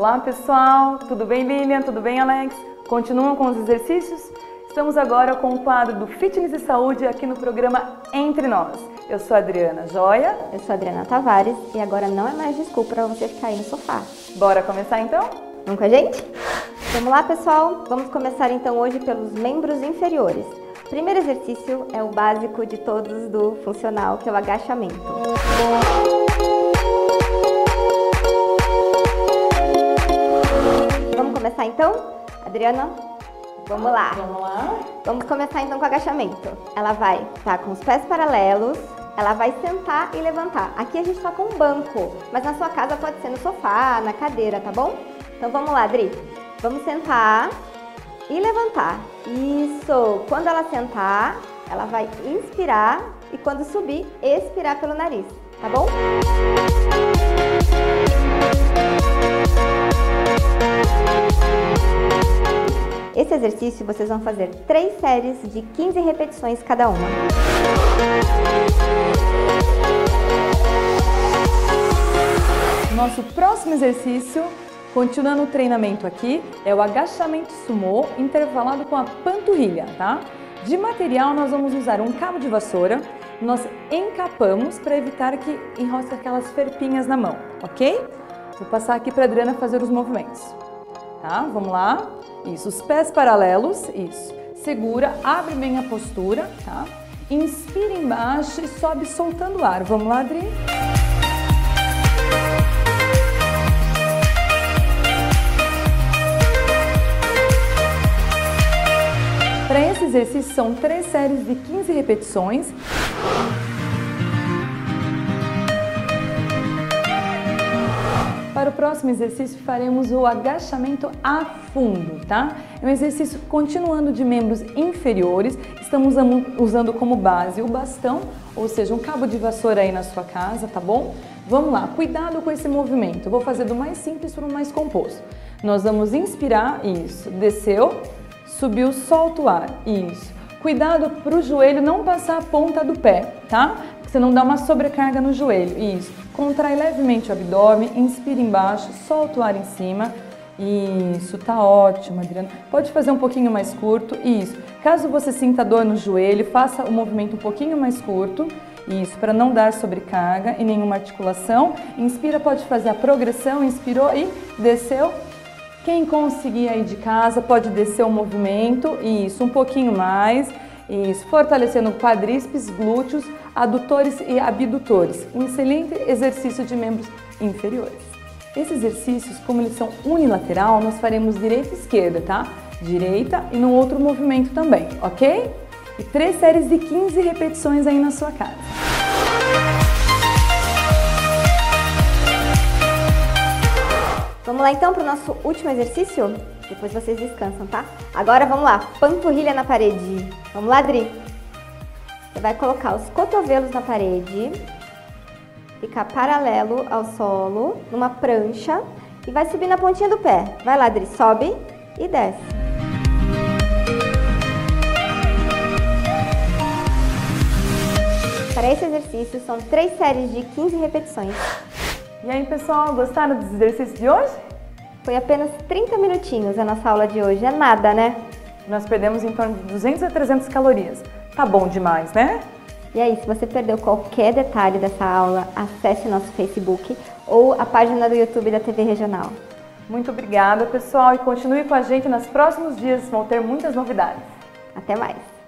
Olá pessoal, tudo bem Lilian? Tudo bem Alex? Continuam com os exercícios? Estamos agora com o quadro do Fitness e Saúde aqui no programa Entre Nós. Eu sou a Adriana Joia. Eu sou a Adriana Tavares e agora não é mais desculpa para você ficar aí no sofá. Bora começar então? Vamos com a gente? Vamos lá pessoal, vamos começar então hoje pelos membros inferiores. O primeiro exercício é o básico de todos do funcional, que é o agachamento. Vamos Adriana, vamos lá. Vamos lá. Vamos começar então com o agachamento. Ela vai estar com os pés paralelos, ela vai sentar e levantar. Aqui a gente está com um banco, mas na sua casa pode ser no sofá, na cadeira, tá bom? Então vamos lá, Adri. Vamos sentar e levantar. Isso! Quando ela sentar, ela vai inspirar e quando subir, expirar pelo nariz, tá bom? Esse exercício vocês vão fazer três séries de 15 repetições cada uma. Nosso próximo exercício, continuando o treinamento aqui, é o agachamento sumô intervalado com a panturrilha, tá? De material nós vamos usar um cabo de vassoura, nós encapamos para evitar que enrosque aquelas ferpinhas na mão, ok? Vou passar aqui para a Adriana fazer os movimentos. Tá? Vamos lá. Isso, os pés paralelos, isso. Segura, abre bem a postura, tá? Inspira embaixo e sobe soltando o ar. Vamos lá, Adri? Para esse exercício são três séries de 15 repetições. Próximo exercício faremos o agachamento a fundo, tá? É um exercício continuando de membros inferiores. Estamos usando como base o bastão, ou seja, um cabo de vassoura aí na sua casa, tá bom? Vamos lá, cuidado com esse movimento. Eu vou fazer do mais simples para o mais composto. Nós vamos inspirar, isso, desceu, subiu, solta o ar, isso. Cuidado para o joelho não passar a ponta do pé, tá? Você não dá uma sobrecarga no joelho, isso. Contrai levemente o abdômen, inspira embaixo, solta o ar em cima. Isso, tá ótimo, Adriana. Pode fazer um pouquinho mais curto, isso. Caso você sinta dor no joelho, faça o movimento um pouquinho mais curto. Isso, para não dar sobrecarga e nenhuma articulação. Inspira, pode fazer a progressão, inspirou e desceu. Quem conseguir aí de casa pode descer o movimento, isso, um pouquinho mais. Isso, fortalecendo quadríceps, glúteos, adutores e abdutores. Um excelente exercício de membros inferiores. Esses exercícios, como eles são unilateral, nós faremos direita e esquerda, tá? Direita e no outro movimento também, ok? E três séries de 15 repetições aí na sua casa. Vamos lá então para o nosso último exercício? Depois vocês descansam, tá? Agora vamos lá, panturrilha na parede. Vamos lá, Adri? Você vai colocar os cotovelos na parede, ficar paralelo ao solo, numa prancha, e vai subir na pontinha do pé. Vai lá, Adri, sobe e desce. Para esse exercício, são três séries de 15 repetições. E aí, pessoal, gostaram dos exercícios de hoje? Foi apenas 30 minutinhos a nossa aula de hoje, é nada, né? Nós perdemos em torno de 200 a 300 calorias. Tá bom demais, né? E aí, se você perdeu qualquer detalhe dessa aula, acesse nosso Facebook ou a página do YouTube da TV Regional. Muito obrigada, pessoal, e continue com a gente nos próximos dias, vão ter muitas novidades. Até mais!